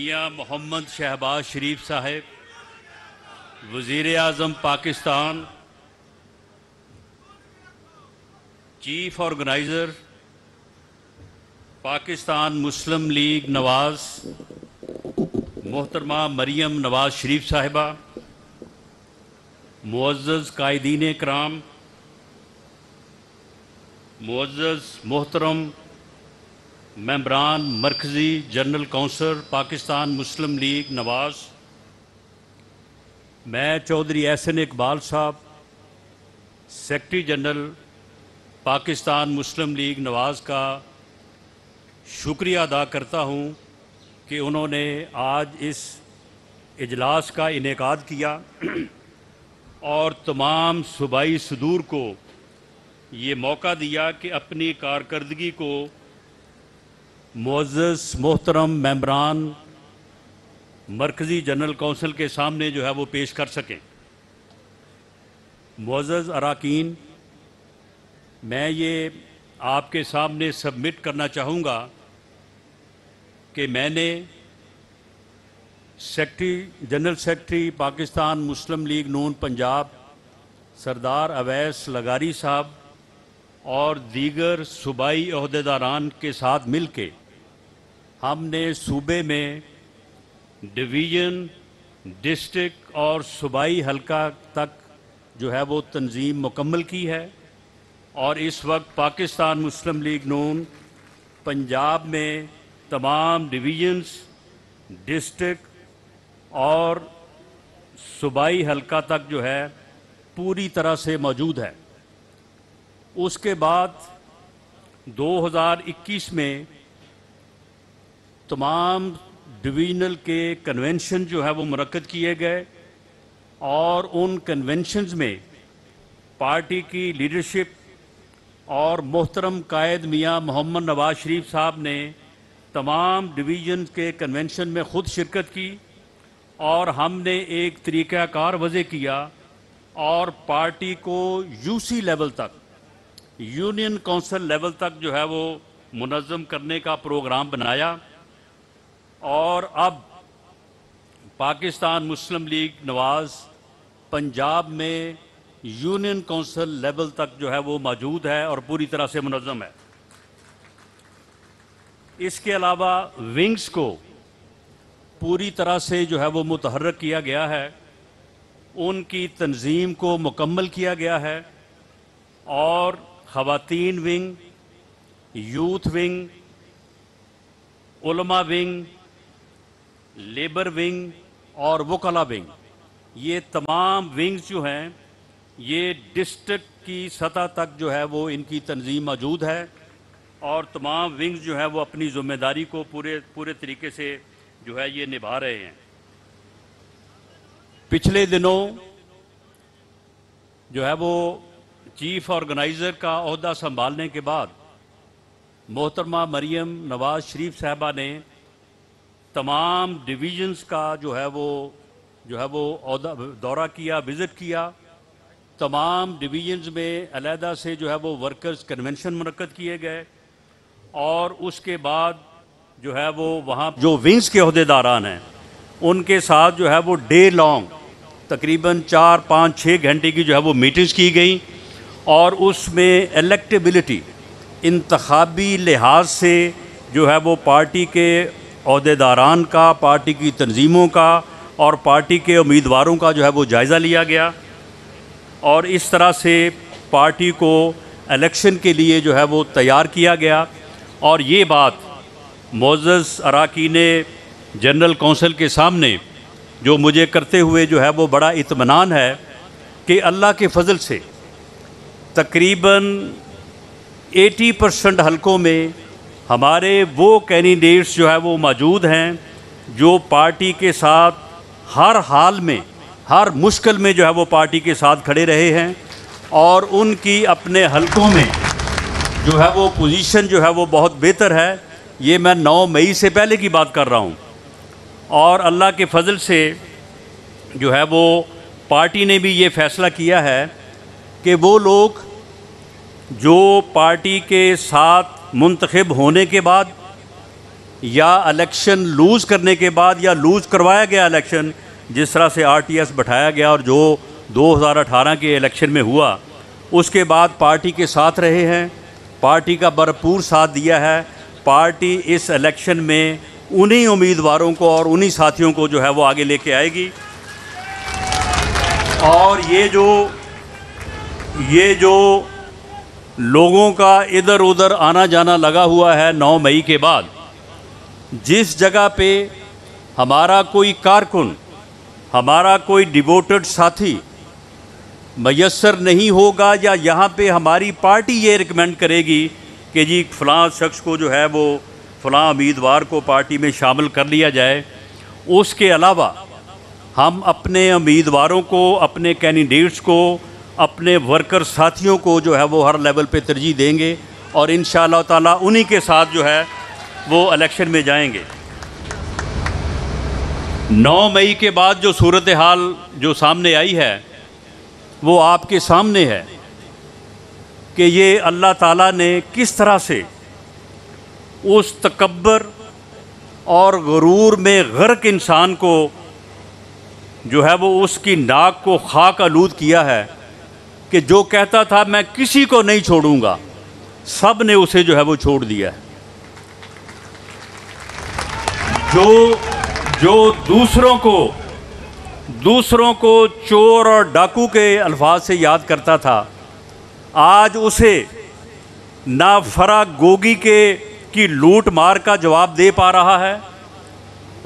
मियाँ मोहम्मद शहबाज शरीफ साहब, वज़ीर अजम Pakistan, chief organiser, Pakistan Muslim League Nawaz, मोहतरमा मरियम नवाज़ शरीफ साहिबा मुआज़ कायदीन कराम मुआज़ मोहतरम मेम्बरान मरकज़ी general council Pakistan Muslim League, Nawaz. मैं चौधरी एहसन इकबाल साहब, secretary general, Pakistan Muslim League, Nawaz का शुक्रिया अदा करता हूँ कि उन्होंने आज इस इजलास का इनका किया और तमाम सूबाई सदूर को ये मौका दिया कि अपनी कारकर्दगी को मुआज़ मोहतरम मेम्बरान मरकज़ी जनरल कौंसिल के सामने जो है वो पेश कर सकें। मुआज़ अरकान, मैं ये आपके सामने सबमिट करना चाहूँगा कि मैंने secretary, general secretary, Pakistan Muslim League Noon Punjab, Sardar Awais लगारी साहब और दीगर सूबाई अहदेदारान के साथ मिल के हमने सूबे में डिवीज़न, डिस्ट्रिक्ट और सूबाई हलका तक जो है वो तंजीम मुकम्मल की है और इस वक्त पाकिस्तान मुस्लिम लीग नून पंजाब में तमाम डिवीज़न्स, डिस्ट्रिक्ट और सूबाई हलका तक जो है पूरी तरह से मौजूद है। उसके बाद 2021 में तमाम डिवीजनल के कन्वेंशन जो है वो मनद किए गए और उन कन्वेंशंस में पार्टी की लीडरशिप और मोहतरम कायद मियाँ मोहम्मद नवाज़ शरीफ साहब ने तमाम डिवीज़न के कन्वेंशन में ख़ुद शिरकत की और हमने एक तरीक़ाकार वज़े किया और पार्टी को यूसी लेवल तक, यूनियन काउंसिल लेवल तक जो है वो मुनज़म करने का प्रोग्राम बनाया। और अब पाकिस्तान मुस्लिम लीग नवाज़ पंजाब में यूनियन काउंसिल लेवल तक जो है वो मौजूद है और पूरी तरह से मुनज़म है। इसके अलावा विंग्स को पूरी तरह से जो है वो मुतहरक किया गया है। उनकी तंजीम को मुकम्मल किया गया है और ख़वातीन विंग, यूथ विंग, उलमा विंग लेबर विंग और वकला विंग। ये तमाम विंग्स जो हैं, ये डिस्ट्रिक्ट की सतह तक जो है वो इनकी तंजीम मौजूद है और तमाम विंग्स जो है वो अपनी ज़िम्मेदारी को पूरे पूरे तरीके से जो है ये निभा रहे हैं। पिछले दिनों जो है वो चीफ ऑर्गेनाइज़र का अहदा संभालने के बाद मोहतरमा मरियम नवाज़ शरीफ साहबा ने तमाम डिवीज़न्स का जो है वो, जो है वो दौरा किया विज़िट किया। तमाम डिवीज़न्स में अलहदा से जो है वो वर्कर्स कन्वेंशन मनकद किए गए और उसके बाद जो है वो वहाँ जो विंग्स के अहदेदारान हैं, उनके साथ जो है वो डे लॉन्ग तकरीबन चार, पाँच छः घंटे की जो है वो मीटिंग्स की गई और उसमें इलेक्टेबिलिटी इंतबी लिहाज से जो है वो पार्टी के अहदेदारान का, पार्टी की तनजीमों का और पार्टी के उम्मीदवारों का जो है वो जायज़ा लिया गया। और इस तरह से पार्टी को इलेक्शन के लिए जो है वो तैयार किया गया। और ये बात मोज़ अरकान जनरल कौंसिल के सामने जो मुझे करते हुए जो है वो बड़ा इतमान है कि अल्लाह के फजल से तकरीबन 80 परसेंट हलकों में हमारे वो कैंडिडेट्स जो है वो मौजूद हैं, जो पार्टी के साथ हर हाल में, हर मुश्किल में जो है वो पार्टी के साथ खड़े रहे हैं और उनकी अपने हलकों में जो है वो पोजीशन जो है वो बहुत बेहतर है। ये मैं 9 मई से पहले की बात कर रहा हूँ। और अल्लाह के फजल से जो है वो पार्टी ने भी ये फ़ैसला किया है कि वो लोग जो पार्टी के साथ मुंतखब होने के बाद या इलेक्शन लूज़ करने के बाद या लूज़ करवाया गया इलेक्शन जिस तरह से आरटीएस बैठाया गया और जो 2018 के इलेक्शन में हुआ, उसके बाद पार्टी के साथ रहे हैं। पार्टी का भरपूर साथ दिया है। पार्टी इस इलेक्शन में उन्हीं उम्मीदवारों को और उन्हीं साथियों को जो है वो आगे लेके आएगी। और ये जो ये जो लोगों का इधर उधर आना जाना लगा हुआ है 9 मई के बाद। जिस जगह पे हमारा कोई कारकुन, हमारा कोई डिवोटेड साथी मैसर नहीं होगा या यहाँ पे हमारी पार्टी ये रिकमेंड करेगी कि जी फ़लाँ शख्स को जो है वो फ़लाँ उम्मीदवार को पार्टी में शामिल कर लिया जाए। उसके अलावा हम अपने उम्मीदवारों को, अपने कैंडिडेट्स को अपने वर्कर साथियों को जो है वो हर लेवल पे तरजीह देंगे और इन ताला उन्हीं के साथ जो है वो इलेक्शन में जाएँगे। 9 मई के बाद जो सूरत हाल जो सामने आई है, वो आपके सामने है कि ये अल्लाह ताला ने किस तरह से उस तकबर और गरूर में गर्क इंसान को जो है वो उसकी नाक को खाक आलूद किया है कि जो कहता था, मैं किसी को नहीं छोड़ूँगा। सबने उसे जो है वो छोड़ दिया है। जो जो दूसरों को दूसरों को चोर और डाकू के अल्फाज से याद करता था, आज उसे ना फरा गोगी के, की लूट मार का जवाब दे पा रहा है,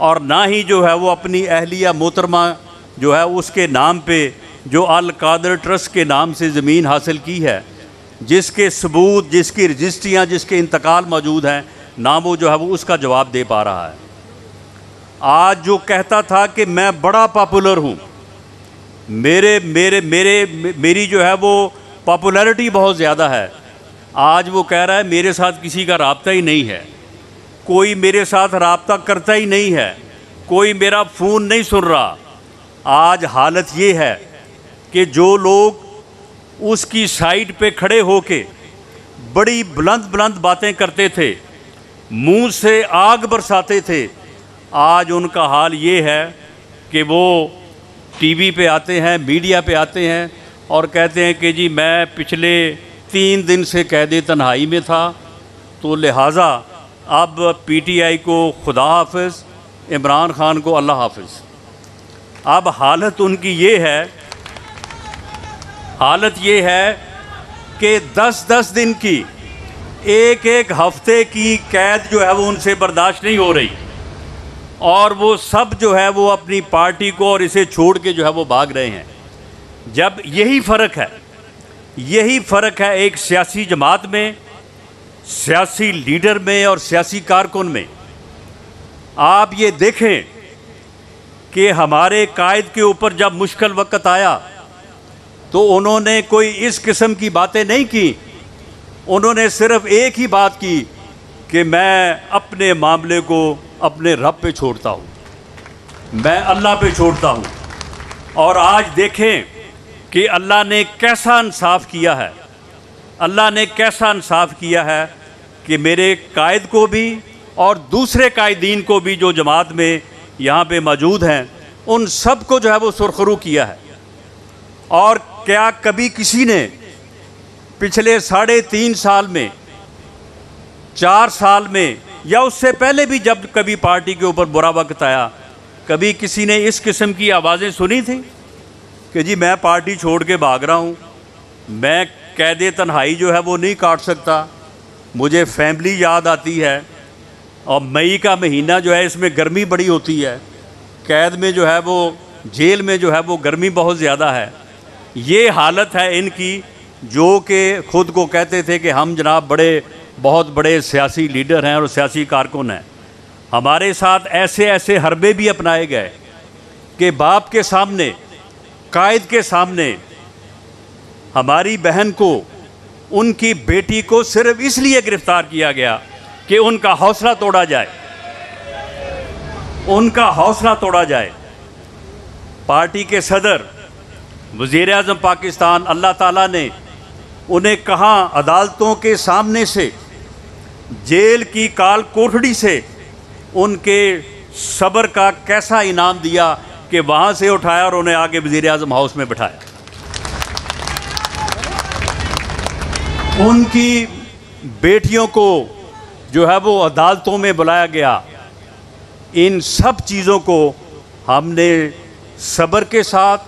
और ना ही जो है वो अपनी अहलिया मोहतरमा जो है उसके नाम पे जो अल कादर ट्रस्ट के नाम से ज़मीन हासिल की है, जिसके सबूत, जिसकी रजिस्ट्रियाँ, जिसके इंतकाल मौजूद हैं, ना वो जो है वो उसका जवाब दे पा रहा है। आज जो कहता था कि मैं बड़ा पॉपुलर हूँ, मेरे मेरे मेरे, मेरी जो है वो पॉपुलैरिटी बहुत ज़्यादा है। आज वो कह रहा है, मेरे साथ किसी का रबता ही नहीं है। कोई मेरे साथ रबता करता ही नहीं है। कोई मेरा फ़ोन नहीं सुन रहा। आज हालत ये है कि जो लोग उसकी साइड पे खड़े होके बड़ी बुलंद बुलंद बातें करते थे, मुँह से आग बरसाते थे, आज उनका हाल ये है कि वो टीवी पे आते हैं, मीडिया पे आते हैं और कहते हैं कि जी मैं पिछले तीन दिन से कैद तन्हाई में था तो लिहाजा अब पीटीआई को खुदा हाफिज, इमरान ख़ान को अल्लाह हाफिज़। अब हालत उनकी ये है हालत ये है कि दस दस दिन की, एक एक हफ़्ते की कैद जो है वो उनसे बर्दाश्त नहीं हो रही। और वो सब जो है वो अपनी पार्टी को और इसे छोड़ के जो है वो भाग रहे हैं। जब यही फ़र्क है, यही फ़र्क है एक सियासी जमात में, सियासी लीडर में और सियासी कारकुन में। आप ये देखें कि हमारे कायद के ऊपर जब मुश्किल वक्त आया तो उन्होंने कोई इस किस्म की बातें नहीं की। उन्होंने सिर्फ़ एक ही बात की कि मैं अपने मामले को अपने रब पे छोड़ता हूँ। मैं अल्लाह पे छोड़ता हूँ। और आज देखें कि अल्लाह ने कैसा इंसाफ किया है। अल्लाह ने कैसा इंसाफ किया है कि मेरे कायद को भी और दूसरे कायदीन को भी जो जमात में यहाँ पे मौजूद हैं, उन सबको जो है वो सुरखरू किया है। और क्या कभी किसी ने पिछले साढ़े तीन साल में, चार साल में, या उससे पहले भी जब कभी पार्टी के ऊपर बुरा वक्त आया, कभी किसी ने इस किस्म की आवाज़ें सुनी थी? कि जी, मैं पार्टी छोड़ के भाग रहा हूँ, मैं कैद तन्हाई जो है वो नहीं काट सकता, मुझे फैमिली याद आती है, और मई का महीना जो है इसमें गर्मी बड़ी होती है, कैद में जो है वो, जेल में जो है वो गर्मी बहुत ज़्यादा है। ये हालत है इनकी, जो कि खुद को कहते थे कि हम जनाब बड़े, बहुत बड़े सियासी लीडर हैं और सियासी कारकुन हैं। हमारे साथ ऐसे ऐसे हरबे भी अपनाए गए कि बाप के सामने, कायद के सामने, हमारी बहन को, उनकी बेटी को सिर्फ़ इसलिए गिरफ़्तार किया गया कि उनका हौसला तोड़ा जाए। उनका हौसला तोड़ा जाए। पार्टी के सदर वज़ी अजम पाकिस्तान, अल्लाह ताला ने उन्हें कहा अदालतों के सामने से, जेल की काल कोठड़ी से उनके सब्र का कैसा इनाम दिया कि वहाँ से उठाया और उन्हें आगे वज़ी अजम हाउस में बिठाया। उनकी बेटियों को जो है वो अदालतों में बुलाया गया। इन सब चीज़ों को हमने सब्र के साथ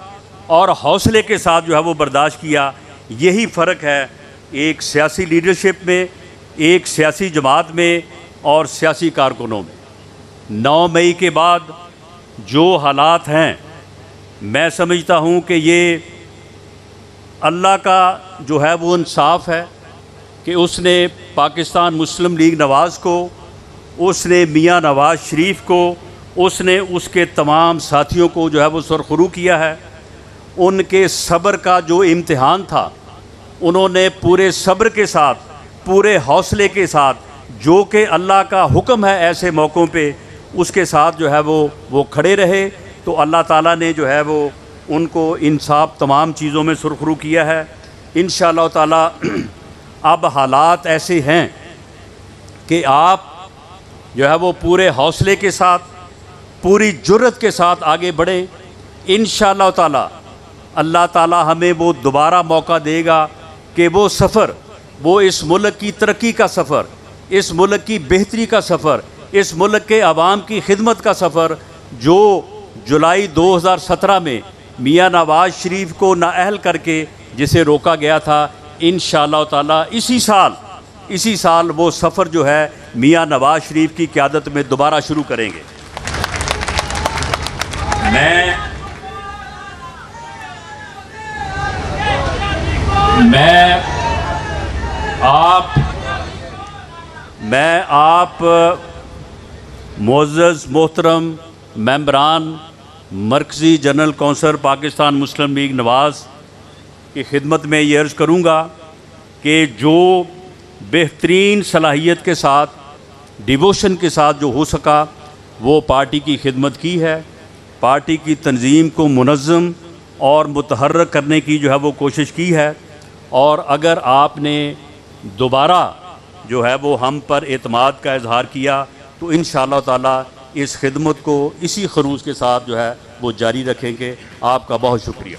और हौसले के साथ जो है वो बर्दाश्त किया। यही फ़र्क है एक सियासी लीडरशिप में, एक सियासी जमात में और सियासी कारकुनों में। 9 मई के बाद जो हालात हैं, मैं समझता हूँ कि ये अल्लाह का जो है वो इंसाफ है कि उसने पाकिस्तान मुस्लिम लीग नवाज़ को, उसने मियाँ नवाज़ शरीफ को, उसने उसके तमाम साथियों को जो है वो सरखरू किया है। उनके सब्र का जो इम्तहान था, उन्होंने पूरे सब्र के साथ, पूरे हौसले के साथ, जो कि अल्लाह का हुक्म है ऐसे मौक़ों पे, उसके साथ जो है वो वो खड़े रहे। तो अल्लाह ताला ने जो है वो, उनको इंसाफ तमाम चीज़ों में सुरखरू किया है। इन ताला अब हालात ऐसे हैं कि आप जो है वो पूरे हौसले के साथ, पूरी जुर्रत के साथ आगे बढ़ें। इन ताला अल्लाह ताला हमें वो दोबारा मौका देगा कि वो सफ़र, वो इस मुल्क की तरक्की का सफ़र, इस मुल्क की बेहतरी का सफ़र, इस मुल्क के आवाम की खिदमत का सफ़र, जो जुलाई 2017 में मियाँ नवाज़ शरीफ को नाअहल करके जिसे रोका गया था इन ताला इसी साल इसी साल वो सफ़र जो है मियाँ नवाज़ शरीफ की क़्यादत में दोबारा शुरू करेंगे। मैं मैं आप मैं आप मोज़ मोहतरम मेम्बरान मरकज़ी general council Pakistan Muslim League Nawaz की खिदमत में ये अर्ज़ करूँगा कि जो बेहतरीन सलाहियत के साथ, डिवोशन के साथ जो हो सका, वो पार्टी की खिदमत की है। पार्टी की तंजीम को मुनज़म और मतहर करने की जो है वो कोशिश की है। और अगर आपने दोबारा जो है वो हम पर अतमाद का इजहार किया तो इन ताला इस खिदमत को इसी खरूज के साथ जो है वो जारी रखेंगे। आपका बहुत शुक्रिया।